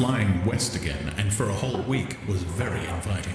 flying west again, and for a whole week was very inviting.